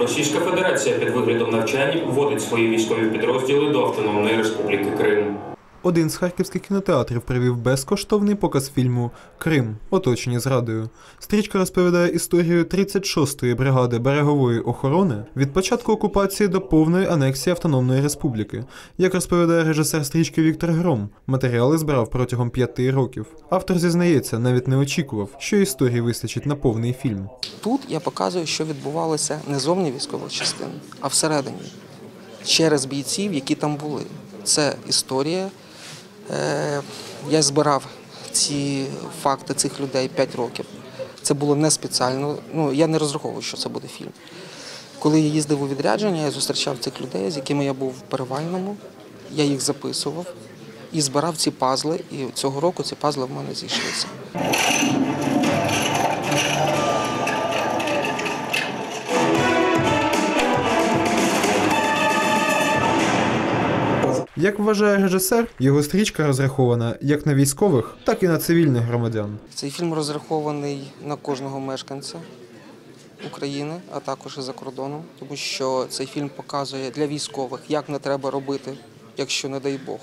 Російська Федерація під виглядом навчань вводить свої військові підрозділи до Автономної Республіки Крим. Один з харківських кінотеатрів провів безкоштовний показ фільму Крим, оточені зрадою. Стрічка розповідає історію 36-ї бригади берегової охорони від початку окупації до повної анексії Автономної Республіки. Як розповідає режисер стрічки Віктор Гром, матеріали збирав протягом п'яти років. Автор зізнається, навіть не очікував, що історії вистачить на повний фільм. Тут я показую, що відбувалося не зовні військових частин, а всередині, через бійців, які там були. Це історія. Е, Я збирав ці факти цих людей 5 років. Це було не спеціально. Ну, я не розраховував, що це буде фільм. Коли я їздив у відрядження, я зустрічав цих людей, з якими я був в перевальному, я їх записував і збирав ці пазли. І цього року ці пазли в мене зійшлися. Як вважає режисер, його стрічка розрахована як на військових, так і на цивільних громадян. Цей фільм розрахований на кожного мешканця України, а також і за кордоном, тому що цей фільм показує для військових, як не треба робити, якщо не дай Бог.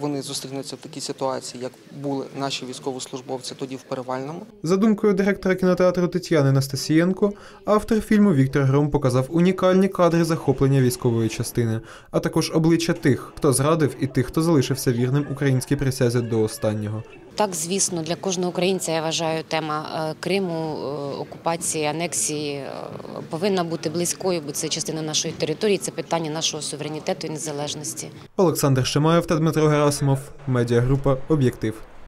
Вони зустрінуться в такій ситуації, як були наші військовослужбовці тоді в перевальному. За думкою директора кінотеатру Тетяни Настасієнко, автор фільму Віктор Гром показав унікальні кадри захоплення військової частини, а також обличчя тих, хто зрадив, і тих, хто залишився вірним українській присязі до останнього. Так, звісно, для кожного українця я вважаю, тема е, Криму, е, окупації, анексії е, повинна бути близькою, бо це частина нашої території, це питання нашого суверенітету і незалежності. Олександр Шимаєв та Дмитро Герасимов, медіагрупа Об'єктив.